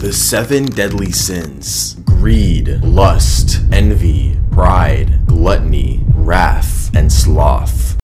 The seven deadly sins greed, lust, envy, pride, gluttony, wrath, and sloth.